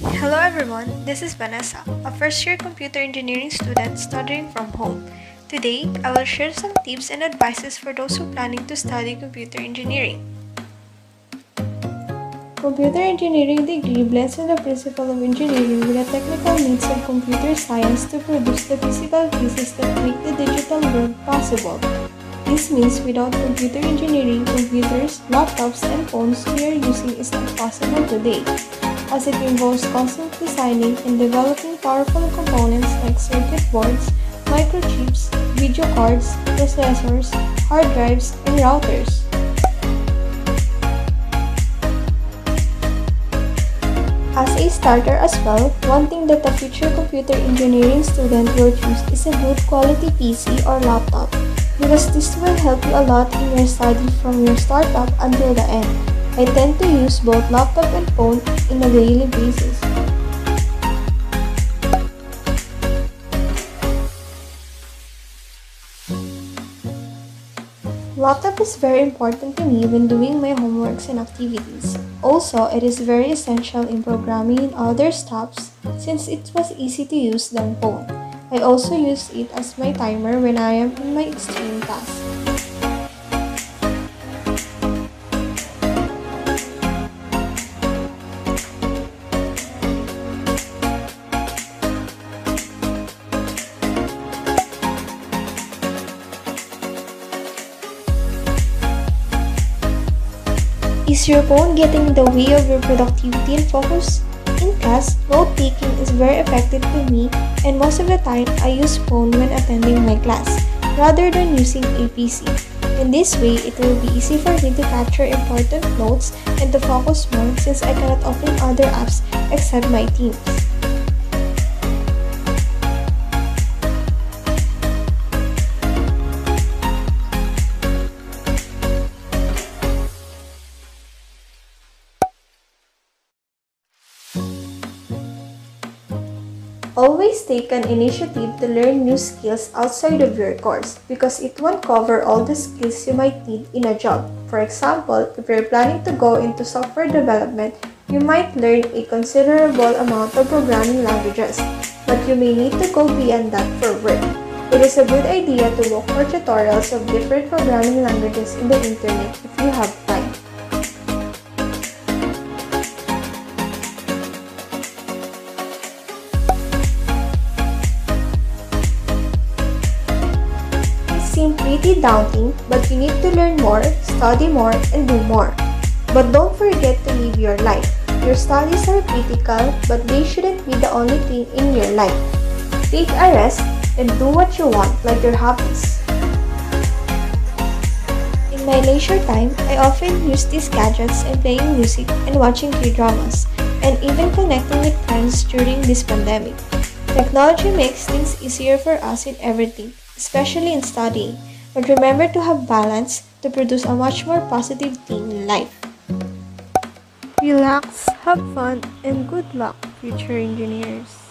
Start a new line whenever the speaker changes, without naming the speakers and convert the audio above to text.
Hello everyone, this is Vanessa, a first year computer engineering student studying from home. Today, I will share some tips and advices for those who are planning to study computer engineering. Computer engineering degree blends in the principle of engineering with the technical needs of computer science to produce the physical pieces that make the digital world possible. This means without computer engineering, computers, laptops, and phones we are using is not possible today as it involves constant designing and developing powerful components like circuit boards, microchips, video cards, processors, hard drives, and routers. As a starter as well, one thing that a future computer engineering student will choose is a good quality PC or laptop because this will help you a lot in your study from your startup until the end. I tend to use both laptop and phone in a daily basis. Laptop is very important to me when doing my homeworks and activities. Also, it is very essential in programming and other stuffs since it was easy to use than phone. I also use it as my timer when I am in my extreme task. Is your phone getting in the way of your productivity and focus? In note taking is very effective to me and most of the time I use phone when attending my class rather than using a PC. In this way, it will be easy for me to capture important notes and to focus more since I cannot open other apps except my Teams. Always take an initiative to learn new skills outside of your course because it won't cover all the skills you might need in a job. For example, if you're planning to go into software development, you might learn a considerable amount of programming languages, but you may need to go beyond that for work. It is a good idea to look for tutorials of different programming languages in the internet if you have pretty daunting, but you need to learn more, study more, and do more. But don't forget to live your life. Your studies are critical, but they shouldn't be the only thing in your life. Take a rest and do what you want, like your hobbies. In my leisure time, I often use these gadgets in playing music and watching K-dramas, and even connecting with friends during this pandemic. Technology makes things easier for us in everything, especially in studying. But remember to have balance to produce a much more positive thing in life. Relax, have fun, and good luck, future engineers.